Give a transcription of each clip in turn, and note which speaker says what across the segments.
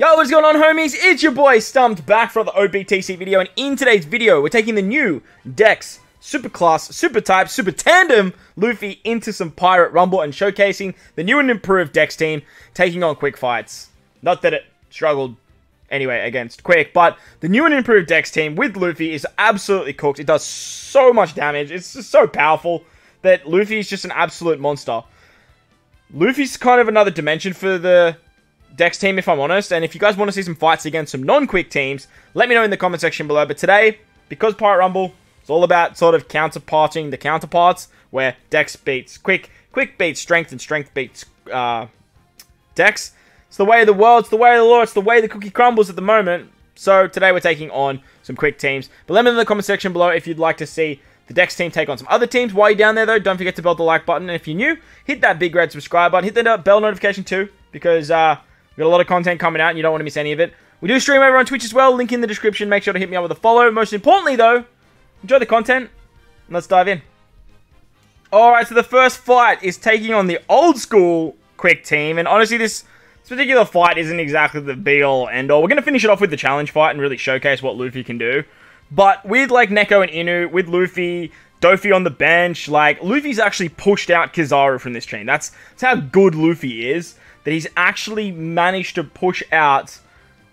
Speaker 1: Yo, what's going on homies? It's your boy Stump D back for the OPTC video and in today's video we're taking the new Dex Super Class, Super Type, Super Tandem Luffy into some Pirate Rumble and showcasing the new and improved Dex team taking on Quick Fights. Not that it struggled anyway against Quick, but the new and improved Dex team with Luffy is absolutely cooked. It does so much damage. It's just so powerful that Luffy is just an absolute monster. Luffy's kind of another dimension for the Dex team, if I'm honest. And if you guys want to see some fights against some non-quick teams, let me know in the comment section below. But today, because Pirate Rumble, it's all about sort of counterparting the counterparts, where Dex beats Quick, Quick beats Strength, and Strength beats uh, Dex. It's the way of the world, it's the way of the law, it's the way the cookie crumbles at the moment. So today we're taking on some quick teams. But let me know in the comment section below if you'd like to see the Dex team take on some other teams. While you're down there though, don't forget to bell the like button. And if you're new, hit that big red subscribe button. Hit the bell notification too, because uh, we've got a lot of content coming out and you don't want to miss any of it. We do stream over on Twitch as well, link in the description. Make sure to hit me up with a follow. Most importantly though, enjoy the content. Let's dive in. Alright, so the first fight is taking on the old school quick team. And honestly, this this particular fight isn't exactly the be-all, end-all. We're going to finish it off with the challenge fight and really showcase what Luffy can do. But with, like, Neko and Inu, with Luffy, Dofi on the bench, like, Luffy's actually pushed out Kizaru from this chain. That's, that's how good Luffy is, that he's actually managed to push out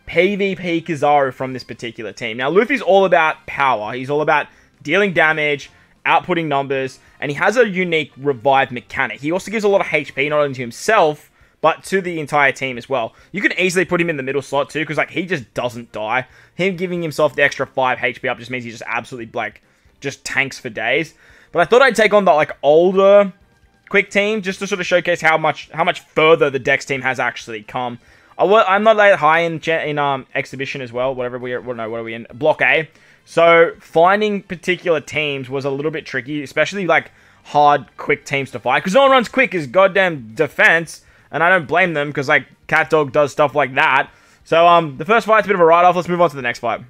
Speaker 1: PvP Kizaru from this particular team. Now, Luffy's all about power. He's all about dealing damage, outputting numbers, and he has a unique revive mechanic. He also gives a lot of HP, not only to himself, but to the entire team as well. You can easily put him in the middle slot too, because like he just doesn't die. Him giving himself the extra 5 HP up just means he just absolutely like just tanks for days. But I thought I'd take on the like older quick team just to sort of showcase how much how much further the Dex team has actually come. I, am not that high in in um exhibition as well. Whatever we are, well, no, what are we in? Block A. So finding particular teams was a little bit tricky, especially like hard quick teams to fight because no one runs quick as goddamn defense and I don't blame them because like CatDog does stuff like that. So um, the first fight's a bit of a write-off. Let's move on to the next fight.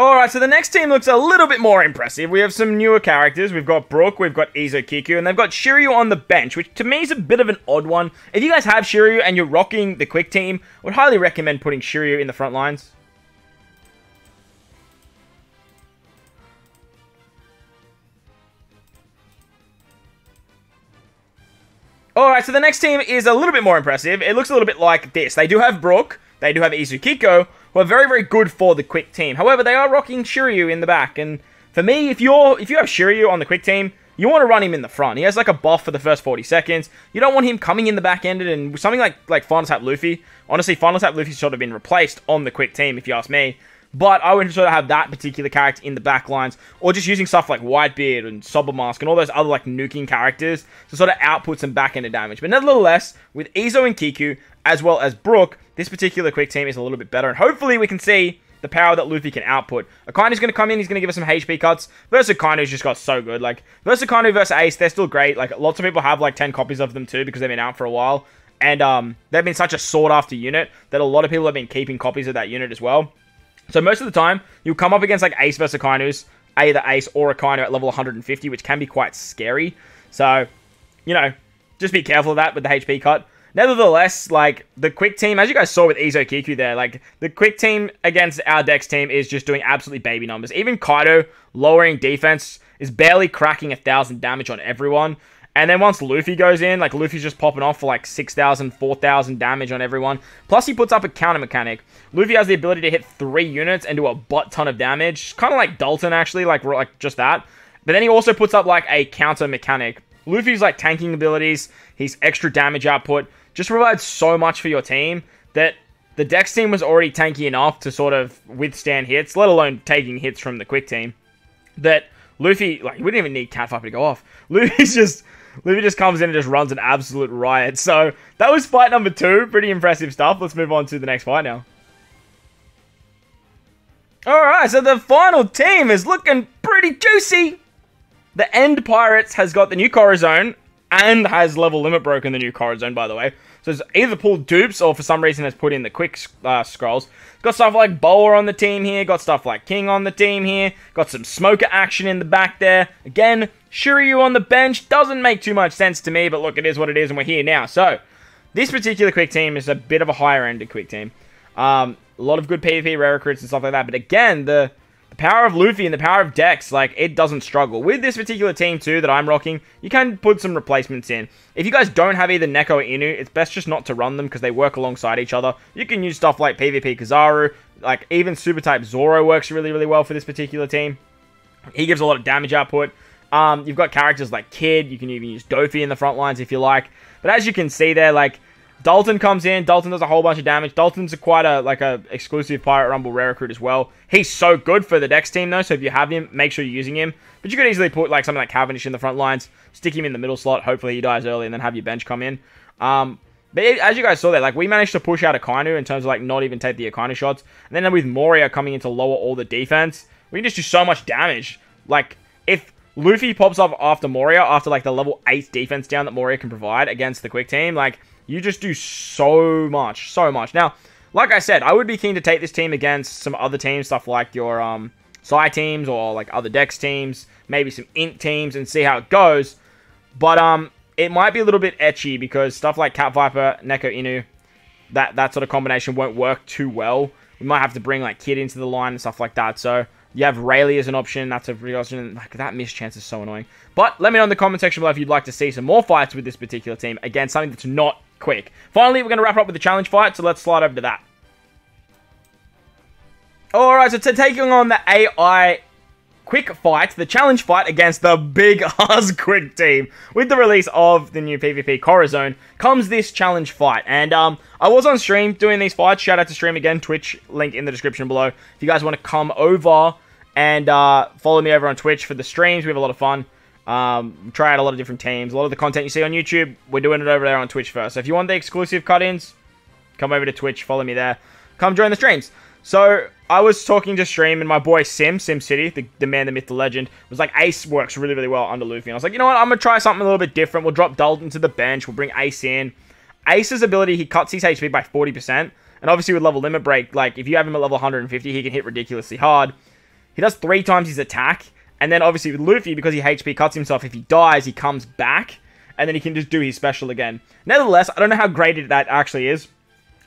Speaker 1: Alright, so the next team looks a little bit more impressive. We have some newer characters. We've got Brook, we've got Izo Kiku, and they've got Shiryu on the bench, which to me is a bit of an odd one. If you guys have Shiryu and you're rocking the quick team, I would highly recommend putting Shiryu in the front lines. Alright, so the next team is a little bit more impressive. It looks a little bit like this. They do have Brook, they do have Izo Kiku, who are very, very good for the quick team. However, they are rocking Shiryu in the back, and for me, if you're if you have Shiryu on the quick team, you want to run him in the front. He has like a buff for the first 40 seconds. You don't want him coming in the back ended and something like like Final Tap Luffy. Honestly, Final Tap Luffy's sort of been replaced on the quick team, if you ask me. But I would sort of have that particular character in the back lines, or just using stuff like Whitebeard and Soba Mask and all those other like nuking characters to sort of output some back end damage. But nevertheless, with Izo and Kiku, as well as Brook, this particular quick team is a little bit better. And hopefully we can see the power that Luffy can output. Akainu's going to come in, he's going to give us some HP cuts. Versus Akainu's just got so good. Like, versus Akainu versus Ace, they're still great. Like, lots of people have like 10 copies of them too because they've been out for a while. And um, they've been such a sought after unit that a lot of people have been keeping copies of that unit as well. So most of the time, you'll come up against like Ace versus Akainu's, either Ace or Akainu at level 150, which can be quite scary. So, you know, just be careful of that with the HP cut. Nevertheless, like, the quick team, as you guys saw with Izo Kiku there, like, the quick team against our Dex team is just doing absolutely baby numbers. Even Kaido, lowering defense, is barely cracking a 1,000 damage on everyone. And then once Luffy goes in, like Luffy's just popping off for like 6,000, 4,000 damage on everyone. Plus he puts up a counter mechanic. Luffy has the ability to hit three units and do a butt ton of damage. Kind of like Dalton actually, like, like just that. But then he also puts up like a counter mechanic. Luffy's like tanking abilities, his extra damage output just provides so much for your team that the Dex team was already tanky enough to sort of withstand hits, let alone taking hits from the quick team. That Luffy, like, we didn't even need Cat Viper to go off. Luffy's just Luffy just comes in and just runs an absolute riot. So that was fight number two. Pretty impressive stuff. Let's move on to the next fight now. Alright, so the final team is looking pretty juicy. The End Pirates has got the new Corazon and has level limit broken the new Corazon, by the way. So it's either pulled dupes or for some reason has put in the quick uh, scrolls. Got stuff like Boa on the team here. Got stuff like King on the team here. Got some Smoker action in the back there. Again, Shiryu on the bench. Doesn't make too much sense to me, but look, it is what it is and we're here now. So, this particular quick team is a bit of a higher end quick team. Um, a lot of good PvP rare recruits and stuff like that. But again, the the power of Luffy and the power of Dex, like, it doesn't struggle. With this particular team, too, that I'm rocking, you can put some replacements in. If you guys don't have either Neko or Inu, it's best just not to run them because they work alongside each other. You can use stuff like PvP Kizaru, like, even Super Type Zoro works really, really well for this particular team. He gives a lot of damage output. Um, you've got characters like Kid, you can even use Dofi in the front lines if you like. But as you can see there, like, Dalton comes in. Dalton does a whole bunch of damage. Dalton's a quite a like a exclusive Pirate Rumble rare recruit as well. He's so good for the Dex team though. So if you have him, make sure you're using him. But you could easily put like something like Cavendish in the front lines, stick him in the middle slot. Hopefully he dies early, and then have your bench come in. Um, but it, as you guys saw there, like we managed to push out Akainu in terms of like not even take the Akainu shots. And then with Moria coming in to lower all the defense, we can just do so much damage. Like if Luffy pops up after Moria, after like the level 8 defense down that Moria can provide against the quick team, like you just do so much, so much. Now, like I said, I would be keen to take this team against some other teams, stuff like your um, Psy teams or like other Dex teams, maybe some Int teams, and see how it goes. But um, it might be a little bit etchy because stuff like Cat Viper, Neko Inu, that that sort of combination won't work too well. We might have to bring like Kid into the line and stuff like that. So you have Rayleigh as an option. That's a pretty option. Like that missed chance is so annoying. But let me know in the comment section below if you'd like to see some more fights with this particular team. Again, something that's not quick. Finally, we're going to wrap up with the challenge fight, so let's slide over to that. Alright, so taking on the AI quick fight, the challenge fight against the big quick team. With the release of the new PvP Corazon comes this challenge fight. And um, I was on stream doing these fights. Shout out to stream again. Twitch link in the description below. If you guys want to come over and uh, follow me over on Twitch for the streams, we have a lot of fun. Um, try out a lot of different teams. A lot of the content you see on YouTube, we're doing it over there on Twitch first. So if you want the exclusive cut-ins, come over to Twitch, follow me there. Come join the streams. So I was talking to stream, and my boy Sim, Sim City, the, the man, the myth, the legend, was like, Ace works really, really well under Luffy. And I was like, you know what? I'm going to try something a little bit different. We'll drop Dalton to the bench. We'll bring Ace in. Ace's ability, he cuts his HP by 40%. And obviously with level limit break, like if you have him at level 150, he can hit ridiculously hard. He does three times his attack. And then obviously with Luffy, because he HP cuts himself, if he dies, he comes back. And then he can just do his special again. Nevertheless, I don't know how great that actually is.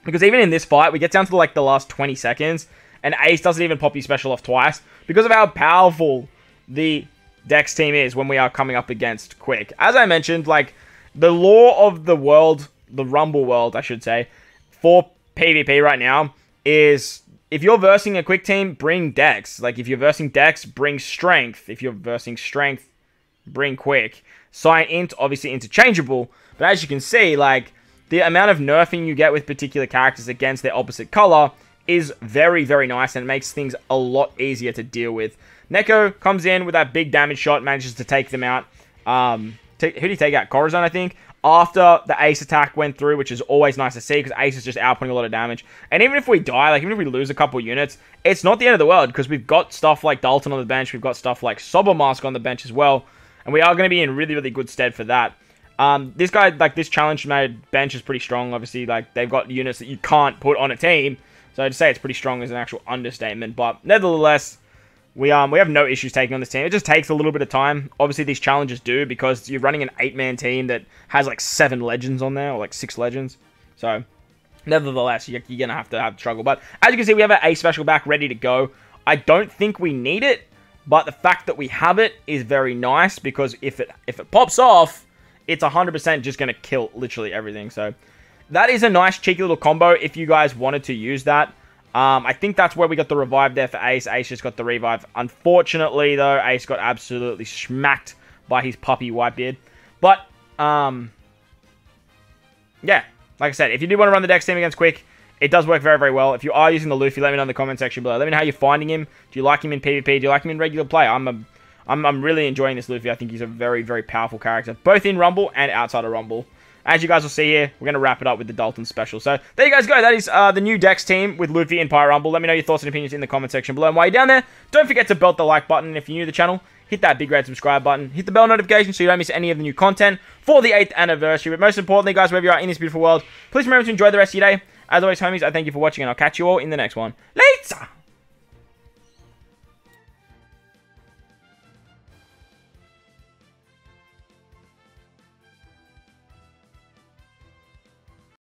Speaker 1: Because even in this fight, we get down to like the last 20 seconds. And Ace doesn't even pop his special off twice. Because of how powerful the Dex team is when we are coming up against Quick. As I mentioned, like, the law of the world, the Rumble world, I should say, for PvP right now is if you're versing a quick team, bring Dex. Like, if you're versing Dex, bring Strength. If you're versing Strength, bring Quick. Psi Int, obviously interchangeable, but as you can see, like, the amount of nerfing you get with particular characters against their opposite color is very, very nice, and makes things a lot easier to deal with. Neko comes in with that big damage shot, manages to take them out. Um, who did he take out? Corazon, I think after the ace attack went through, which is always nice to see because ace is just outputting a lot of damage. And even if we die, like even if we lose a couple units, it's not the end of the world because we've got stuff like Dalton on the bench, we've got stuff like Soba Mask on the bench as well, and we are going to be in really, really good stead for that. Um, this guy, like this challenge made bench is pretty strong. Obviously, like they've got units that you can't put on a team, so to say it's pretty strong is an actual understatement. But nevertheless, we um we have no issues taking on this team. It just takes a little bit of time. Obviously, these challenges do because you're running an eight-man team that has like seven legends on there or like six legends. So, nevertheless, you're, you're gonna have to have struggle. But as you can see, we have A special back ready to go. I don't think we need it, but the fact that we have it is very nice because if it if it pops off, it's 100% just gonna kill literally everything. So, that is a nice cheeky little combo if you guys wanted to use that. Um, I think that's where we got the revive there for Ace. Ace just got the revive. Unfortunately, though, Ace got absolutely smacked by his PvP Whitebeard. But, um, yeah, like I said, if you do want to run the Dex team against Quick, it does work very, very well. If you are using the Luffy, let me know in the comment section below. Let me know how you're finding him. Do you like him in PvP? Do you like him in regular play? I'm a, I'm, I'm really enjoying this Luffy. I think he's a very, very powerful character, both in Rumble and outside of Rumble as you guys will see here, we're going to wrap it up with the Dalton special. So there you guys go. That is uh, the new Dex team with Luffy and Pirate Rumble. Let me know your thoughts and opinions in the comment section below. And while you're down there, don't forget to belt the like button. if you're new to the channel, hit that big red subscribe button, hit the bell notification so you don't miss any of the new content for the 8th anniversary. But most importantly, guys, wherever you are in this beautiful world, please remember to enjoy the rest of your day. As always, homies, I thank you for watching, and I'll catch you all in the next one. Later!